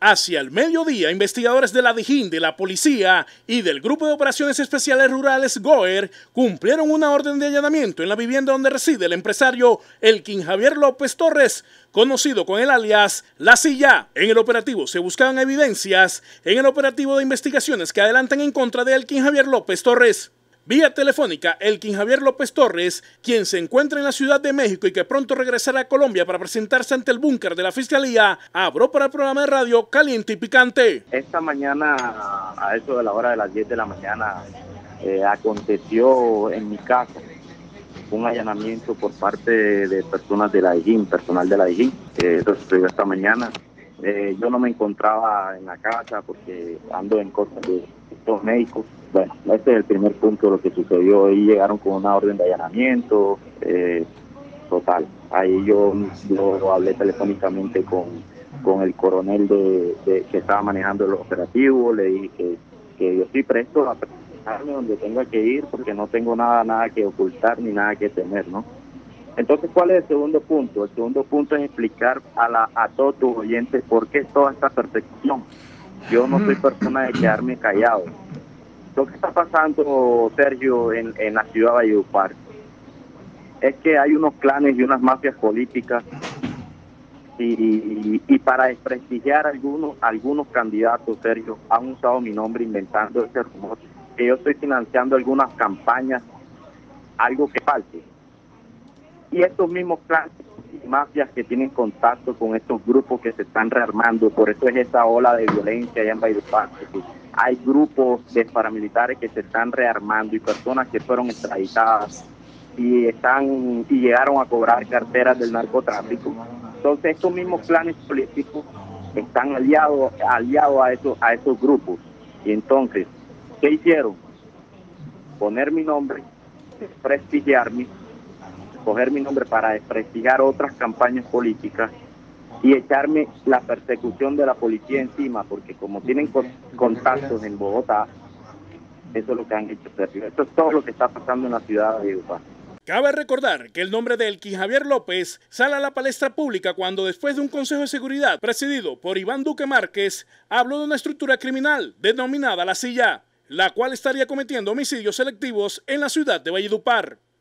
Hacia el mediodía, investigadores de la Dijín, de la policía y del Grupo de Operaciones Especiales Rurales GOER cumplieron una orden de allanamiento en la vivienda donde reside el empresario Elkin Javier López Torres, conocido con el alias La Silla. En el operativo se buscaban evidencias en el operativo de investigaciones que adelantan en contra de Elkin Javier López Torres. Vía telefónica, Elkin Javier López Torres, quien se encuentra en la Ciudad de México y que pronto regresará a Colombia para presentarse ante el búnker de la Fiscalía, abrió para el programa de radio Caliente y Picante. Esta mañana, a eso de la hora de las 10 de la mañana, eh, aconteció en mi casa un allanamiento por parte de personas de la IGIN, personal de la IGIN, que sucedió esta mañana. Eh, yo no me encontraba en la casa porque ando en cosas de médicos bueno, este es el primer punto de lo que sucedió. Ahí llegaron con una orden de allanamiento eh, total. Ahí yo, yo hablé telefónicamente con, con el coronel de, que estaba manejando el operativo. Le dije que, yo estoy presto a presentarme donde tenga que ir porque no tengo nada, nada que ocultar ni nada que temer, ¿no? Entonces, ¿cuál es el segundo punto? El segundo punto es explicar a, la, a todos tus oyentes por qué toda esta persecución. Yo no soy persona de quedarme callado lo que está pasando, Sergio, en, la ciudad de Valledupar es que hay unos clanes y unas mafias políticas y, para desprestigiar algunos algunos candidatos, Sergio, han usado mi nombre inventando ese rumor que yo estoy financiando algunas campañas, algo que falte. Y estos mismos clanes y mafias que tienen contacto con estos grupos que se están rearmando, por eso es esa ola de violencia allá en Valledupar hay grupos de paramilitares que se están rearmando y personas que fueron extraditadas y están y llegaron a cobrar carteras del narcotráfico. Entonces estos mismos planes políticos están aliados aliados a esos a esos grupos. Y entonces, ¿qué hicieron? Poner mi nombre, desprestigiarme, coger mi nombre para desprestigiar otras campañas políticas y echarme la persecución de la policía encima, porque como tienen contactos en Bogotá, eso es lo que han hecho, Sergio. Esto es todo lo que está pasando en la ciudad de Bogotá. Cabe recordar que el nombre de Elkin Javier López sale a la palestra pública cuando después de un Consejo de Seguridad presidido por Iván Duque Márquez habló de una estructura criminal denominada La Silla, la cual estaría cometiendo homicidios selectivos en la ciudad de Valledupar.